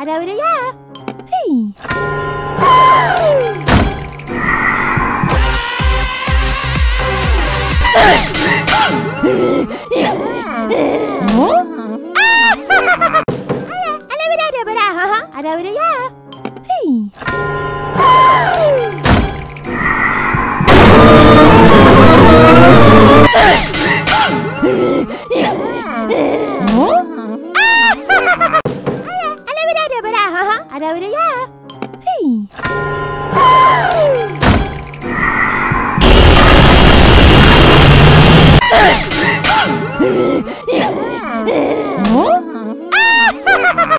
Ada ada ya. Hei. Ada ada. Hei. Not yeah! Hey.